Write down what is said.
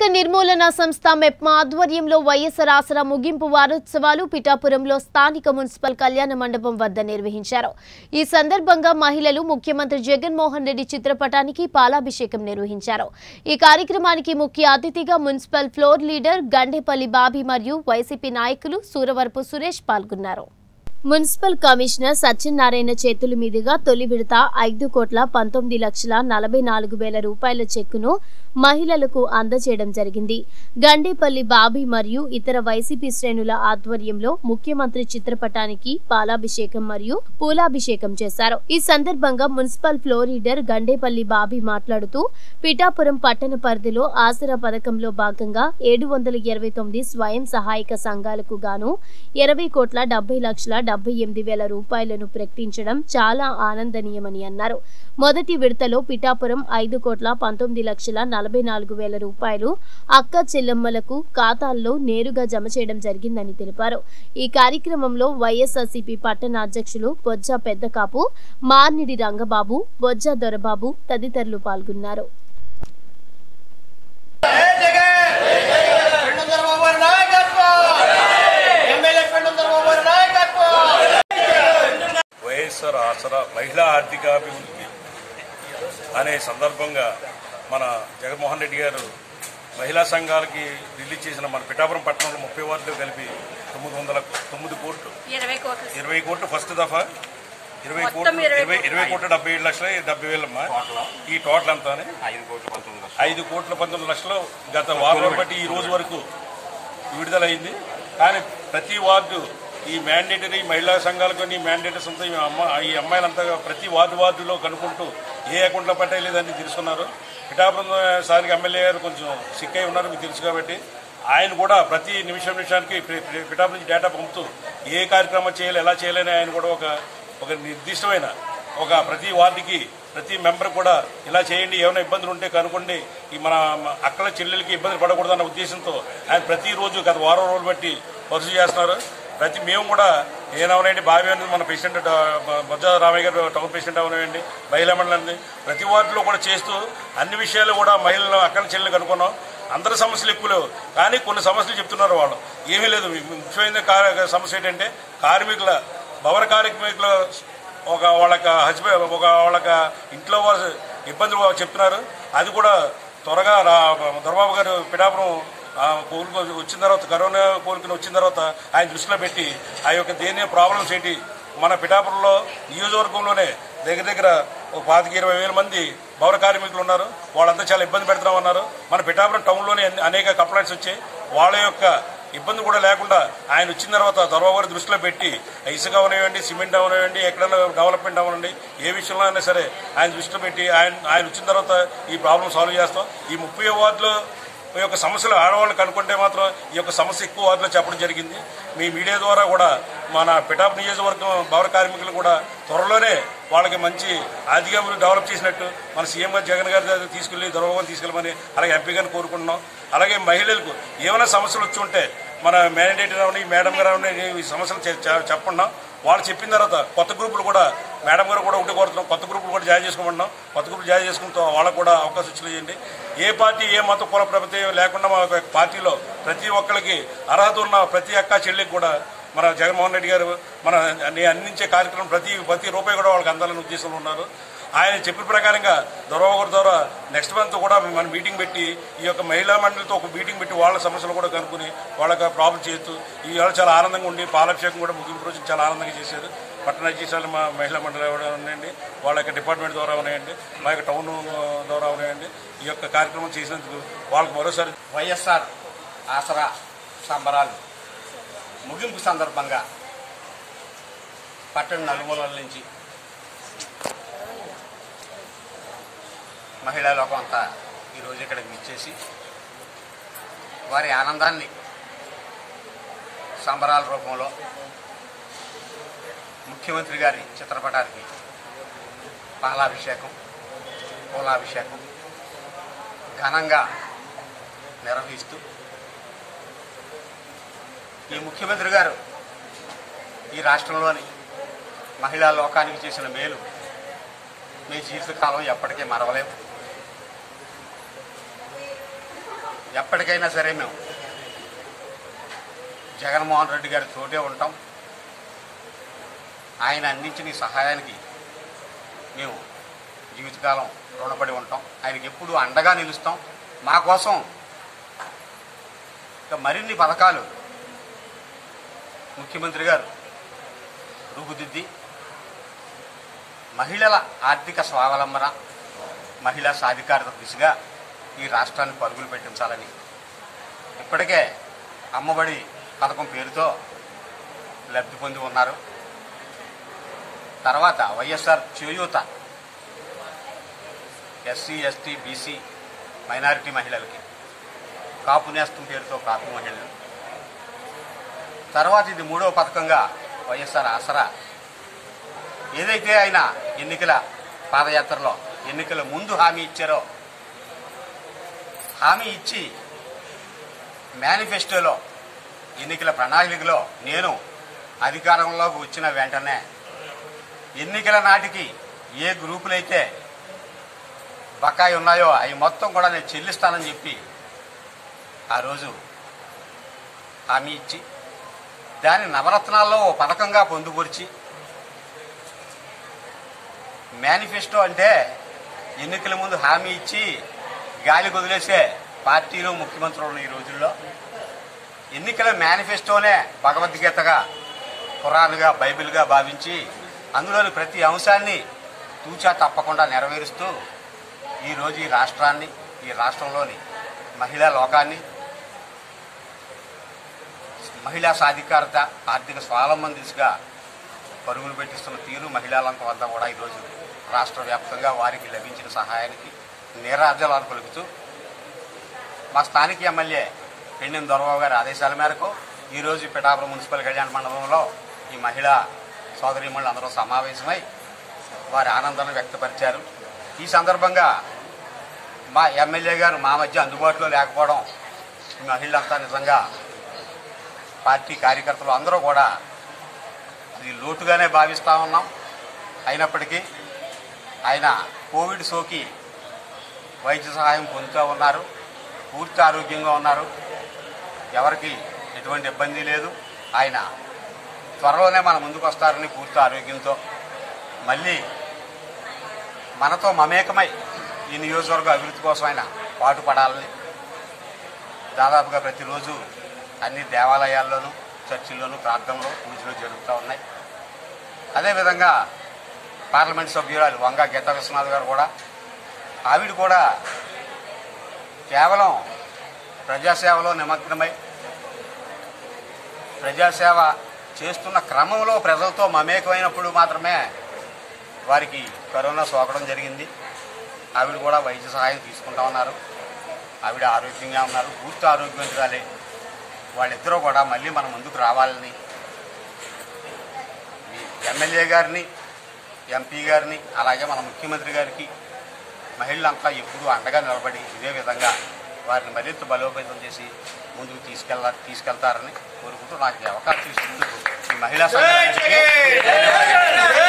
పేదరిక నిర్మూలన సంస్థ మెప్మా ఆధ్వర్యంలో వైఎస్ఆర్ ఆసరా ముగింపు వారోత్సవాలు పిఠాపురంలో స్థానిక మున్సిపల్ కళ్యాణ మండపం వద్ద నిర్వహించారు. ఈ సందర్భంగా మహిళలు ముఖ్యమంత్రి జగన్మోహన్ రెడ్డి చిత్రపటానికి పాలాభిషేకం నిర్వహించారు. ఈ కార్యక్రమానికి ముఖ్య అతిథిగా municipal floor leader Gandepalli Bobby మరియు వైసీపీ నాయకులు సూరవరపు సురేష్ పాల్గొన్నారు. మున్సిపల్ కమిషనర్ సత్యనారాయణ చేతుల మీదుగా తొలి విడత ఐదు కోట్ల పంతొమ్మిది లక్షల నలభై నాలుగు వేల రూపాయల చెక్కును మహిళలకు అందజేయడం జరిగింది. గండేపల్లి బాబీ మరియు ఇతర వైసీపీ శ్రేణుల ఆధ్వర్యంలో ముఖ్యమంత్రి చిత్రపటానికి పాలాభిషేకం మరియు పూలాభిషేకం చేశారు. ఈ సందర్భంగా municipal floor leader Gandepalli Bobby మాట్లాడుతూ పిఠాపురం పట్టణ పరిధిలో ఆసరా పథకంలో భాగంగా ఏడు వందల ఇరవై తొమ్మిది స్వయం సహాయక సంఘాలకు గాను ఇరవై కోట్ల డెబ్బై లక్షల డెబ్బై ఎనిమిది వేల రూపాయలను ప్రకటించడం చాలా ఆనందనీయమని అన్నారు. మొదటి విడతలో పిఠాపురం ఐదు కోట్ల పంతొమ్మిది లక్షల నలభై నాలుగు వేల రూపాయలు అక్క చెల్లెమ్మలకు ఖాతాల్లో నేరుగా జమ చేయడం జరిగిందని తెలిపారు. ఈ కార్యక్రమంలో వైఎస్ఆర్సీపీ పట్టణ అధ్యక్షులు బొజ్జ పెద్దకాపు మార్నిడి రంగబాబు బొజ్జ దొరబాబు తదితరులు పాల్గొన్నారు. వైఎస్ఆర్ ఆసరా మహిళా ఆర్థికాభివృద్ధి అనే సందర్భంగా మన జగన్మోహన్ రెడ్డి గారు మహిళా సంఘాలకి రిలీజ్ చేసిన మన పిఠాపురం పట్టణంలో ముప్పై వార్డులు కలిపి తొమ్మిది వందల తొమ్మిది కోట్లు. ఇరవై కోట్లు. ఫస్ట్ దఫా. ఇరవై కోట్లు ఇరవై ఇరవై కోట్లు. డెబ్బై ఏడు లక్షల డెబ్బై వేలమ్మా. ఈ టోటల్ అంతా ఐదు కోట్ల పంతొమ్మిది లక్షలు. ఐదు కోట్ల పంతొమ్మిది లక్షలు గత వారం బట్టి ఈ రోజు వరకు విడుదలైంది. కానీ ప్రతి వార్డు ఈ మ్యాండేటరీ మహిళా సంఘాలకు ఈ మ్యాండేటరీస్ అంతా ఈ అమ్మ ఈ అమ్మాయిలంతా ప్రతి వార్డు వార్డులో కనుక్కుంటూ ఏ అకౌంట్లో పట్టలేదని తెలుసుకున్నారు. పిఠాపురం స్థానిక ఎమ్మెల్యే గారు కొంచెం సిక్ అయి ఉన్నారు మీకు తెలుసు కాబట్టి. ఆయన కూడా ప్రతి నిమిషం నిమిషానికి పిఠాపురం నుంచి డేటా పంపుతూ ఏ కార్యక్రమం చేయాలి ఎలా చేయాలని ఆయన కూడా ఒక ఒక నిర్దిష్టమైన ఒక ప్రతి వార్డుకి ప్రతి మెంబర్ కూడా ఇలా చేయండి ఏమైనా ఇబ్బందులు ఉంటే కనుక్కోండి. ఈ మన అక్కల చెల్లెలకి ఇబ్బంది పడకూడదన్న ఉద్దేశంతో ఆయన ప్రతిరోజు గత వారం రోజులు బట్టి వరుస చేస్తున్నారు. ప్రతి మేము కూడా ఏనవనండి బావి అనేది మన పేషెంట్ బొజ్జ రామయ్య గారు టౌన్ పేషెంట్ అవనండి మహిళా మండలి ప్రతి వార్డులో కూడా చేస్తూ అన్ని విషయాలు కూడా మహిళలు అక్కడి చెల్లెలు కనుక్కున్నాం. అందరి సమస్యలు ఎక్కువ లేవు. కానీ కొన్ని సమస్యలు చెప్తున్నారు వాళ్ళు. ఏమీ లేదు. ముఖ్యమైన సమస్య ఏంటంటే కార్మికుల భవన కార్మికుల ఒక వాళ్ళకి హస్బెండ్ ఒక వాళ్ళకి ఇంట్లో ఇబ్బందులు చెప్తున్నారు. అది కూడా త్వరగా రా దొరబాబు గారు పిఠాపురం ఆ, వచ్చిన తర్వాత కరోనా కోలుకుని వచ్చిన తర్వాత ఆయన దృష్టిలో పెట్టి ఆ యొక్క దేని ప్రాబ్లమ్స్ ఏంటి మన పిఠాపురంలో నియోజకవర్గంలోనే దగ్గర దగ్గర ఒక పాతిక ఇరవై వేల మంది భవన కార్మికులు ఉన్నారు. వాళ్ళంతా చాలా ఇబ్బంది పెడుతున్నామన్నారు మన పిఠాపురం టౌన్లోనే అనేక కంప్లైంట్స్ వచ్చాయి. వాళ్ళ యొక్క ఇబ్బంది కూడా లేకుండా ఆయన వచ్చిన తర్వాత దొరబాబు గారి దృష్టిలో పెట్టి ఇసుక అవనివ్వండి సిమెంట్ అవనివ్వండి ఎక్కడైనా డెవలప్మెంట్ అవనండి ఏ విషయంలో అయినా సరే ఆయన దృష్టిలో పెట్టి ఆయన ఆయన వచ్చిన తర్వాత ఈ ప్రాబ్లం సాల్వ్ చేస్తాం. ఈ ముప్పై వార్డులో ఈ యొక్క సమస్యలు ఆడవాళ్ళు కనుక్కుంటే మాత్రం ఈ యొక్క సమస్య ఎక్కువ వారిలో చెప్పడం జరిగింది. మీ మీడియా ద్వారా కూడా మన పిటాప్ నియోజకవర్గం భవన కార్మికులు కూడా త్వరలోనే వాళ్ళకి మంచి ఆర్థిక డెవలప్ చేసినట్టు మన సీఎం గారు జగన్ గారి దగ్గర తీసుకెళ్ళి దొరవని తీసుకెళ్ళమని అలాగే ఎంపీ గారిని కోరుకుంటున్నాం. అలాగే మహిళలకు ఏమైనా సమస్యలు వచ్చి ఉంటే మన మ్యాండేటర్ రావని మేడం గారు రావని సమస్యలు చె- చెప్పండి. వాళ్ళు చెప్పిన తర్వాత కొత్త గ్రూపులు కూడా మేడం గారు కూడా ఒకటి కోరుతున్నాం. కొత్త గ్రూపులు కూడా జాయిన్ చేసుకోమంటున్నాం. కొత్త గ్రూపులు జాయిన్ చేసుకుంటూ. వాళ్ళకు కూడా అవకాశం ఇచ్చేయండి ఏ పార్టీ ఏ మత కుల ప్రభుత్వం లేకుండా మా యొక్క పార్టీలో ప్రతి ఒక్కరికి అర్హత ఉన్న ప్రతి అక్క చెల్లికి కూడా మన జగన్మోహన్ రెడ్డి గారు మన అందించే కార్యక్రమం ప్రతి ప్రతి రూపాయి కూడా వాళ్ళకి అందాలని ఉద్దేశంలో ఉన్నారు. ఆయన చెప్పిన ప్రకారంగా దొరవగూరు ద్వారా నెక్స్ట్ మంత్ కూడా మన మీటింగ్ పెట్టి ఈ యొక్క మహిళా మండలితో ఒక మీటింగ్ పెట్టి వాళ్ళ సమస్యలు కూడా కనుక్కుని వాళ్ళకి ప్రాబ్లం చేస్తూ ఇవాళ చాలా ఆనందంగా ఉండి పాలాభిషేకం కూడా ముగింపు రోజు చాలా ఆనందంగా చేశారు. పట్టణ చేసాలు మా మహిళా మండలి కూడా ఉన్నాయండి వాళ్ళ యొక్క డిపార్ట్మెంట్ ద్వారా ఉన్నాయండి మా యొక్క టౌన్ ద్వారా ఉన్నాయండి. ఈ యొక్క కార్యక్రమం చేసినందుకు వాళ్ళకి మరోసారి వైఎస్ఆర్ ఆసరా సంబరాలు ముగింపు సందర్భంగా పట్టణ నలుమూలల నుంచి మహిళా లోకం అంతా ఈరోజు ఇక్కడికి ఇచ్చేసి వారి ఆనందాన్ని సంబరాల రూపంలో ముఖ్యమంత్రి గారి చిత్రపటానికి పాలాభిషేకం పూలాభిషేకం ఘనంగా నిర్వహిస్తూ ఈ ముఖ్యమంత్రి గారు ఈ రాష్ట్రంలోని మహిళా లోకానికి చేసిన మేలు మీ జీవితకాలం ఎప్పటికీ మరవలేము. ఎప్పటికైనా సరే మేము జగన్మోహన్ రెడ్డి గారి తోటే ఉంటాం. ఆయన అందించిన సహాయానికి మేము జీవితకాలం రుణపడి ఉంటాం. ఆయనకి ఎప్పుడు అండగా నిలుస్తాం. మా కోసం ఇంకా మరిన్ని పథకాలు ముఖ్యమంత్రి గారు రూపుదిద్ది మహిళల ఆర్థిక స్వావలంబన మహిళా సాధికారత దిశగా ఈ రాష్ట్రాన్ని పరుగులు పెట్టించాలని. ఇప్పటికే అమ్మబడి పథకం పేరుతో లబ్ధి పొంది ఉన్నారు. తర్వాత YSR Cheyutha SC ST BC minority మహిళలకి కాపు నేస్తం పేరుతో కాపు మహిళలు. తర్వాత ఇది మూడవ పథకంగా వైఎస్ఆర్ ఆసరా. ఏదైతే ఆయన ఎన్నికల పాదయాత్రలో ఎన్నికల ముందు హామీ ఇచ్చారో హామీ ఇచ్చి మేనిఫెస్టోలో ఎన్నికల ప్రణాళికలో నేను అధికారంలోకి వచ్చిన వెంటనే ఎన్నికల నాటికి ఏ గ్రూపులైతే బకాయి ఉన్నాయో అవి మొత్తం కూడా నేను చెల్లిస్తానని చెప్పి ఆ రోజు హామీ ఇచ్చి దాని నవరత్నాల్లో ఓ పథకంగా పొందుపరిచి మేనిఫెస్టో అంటే ఎన్నికల ముందు హామీ ఇచ్చి గాలి వదిలేసే పార్టీలు ముఖ్యమంత్రులు ఈ రోజుల్లో ఎన్నికల మేనిఫెస్టోనే భగవద్గీతగా ఖురాన్గా బైబిల్గా భావించి అందులోని ప్రతి అంశాన్ని తూచా తప్పకుండా నెరవేరుస్తూ ఈరోజు ఈ రాష్ట్రాన్ని ఈ రాష్ట్రంలోని మహిళా లోకాన్ని మహిళా సాధికారత ఆర్థిక స్వావలంబన దిశగా పరుగులు పెట్టిస్తున్న తీరు మహిళలంతా వద్ద కూడా ఈరోజు రాష్ట్ర వ్యాప్తంగా వారికి లభించిన సహాయానికి నీరాజలాలు పలుకుతూ మా స్థానిక ఎమ్మెల్యే పెండిన దొరబాబు గారి ఆదేశాల మేరకు ఈరోజు పిఠాపురం మున్సిపల్ కళ్యాణ మండపంలో ఈ మహిళా సోదరీమణులు అందరూ సమావేశమై వారి ఆనందాన్ని వ్యక్తపరిచారు. ఈ సందర్భంగా మా ఎమ్మెల్యే గారు మా మధ్య అందుబాటులో లేకపోవడం ఈ మహిళలంతా నిజంగా పార్టీ కార్యకర్తలు అందరూ కూడా ఇది లోటుగానే భావిస్తూ ఉన్నాం. అయినప్పటికీ ఆయన కోవిడ్ సోకి వైద్య సహాయం పొందుతూ ఉన్నారు పూర్తి ఆరోగ్యంగా ఉన్నారు. ఎవరికి ఎటువంటి ఇబ్బంది లేదు. ఆయన త్వరలోనే మన ముందుకు వస్తారని పూర్తి ఆరోగ్యంతో. మళ్ళీ మనతో మమేకమై ఈ నియోజకవర్గ అభివృద్ధి కోసం ఆయన పాటుపడాలని దాదాపుగా ప్రతిరోజు అన్ని దేవాలయాల్లోనూ చర్చిల్లోనూ ప్రార్థనలు పూజలు జరుగుతూ ఉన్నాయి. అదేవిధంగా పార్లమెంట్ సభ్యురాలు వంగ గీతా విశ్వనాథ్ గారు కూడా ఆవిడ కూడా కేవలం ప్రజాసేవలో నిమగ్నమై ప్రజాసేవ చేస్తున్న క్రమంలో ప్రజలతో మమేకమైనప్పుడు మాత్రమే వారికి కరోనా సోకడం జరిగింది. ఆవిడ కూడా వైద్య సహాయం తీసుకుంటా ఉన్నారు. ఆవిడ ఆరోగ్యంగా ఉన్నారు. పూర్తి ఆరోగ్యవంతురాలే వాళ్ళిద్దరూ కూడా మళ్ళీ మన ముందుకు రావాలని ఎమ్మెల్యే గారిని ఎంపీ గారిని అలాగే మన ముఖ్యమంత్రి గారికి మహిళలంతా ఎప్పుడూ అండగా నిలబడి ఇదే విధంగా వారిని మరింత బలోపేతం చేసి ముందుకు తీసుకెళ్ళ తీసుకెళ్తారని కోరుకుంటూ నాకు అవకాశం ఇస్తున్నందుకు ఈ మహిళా జై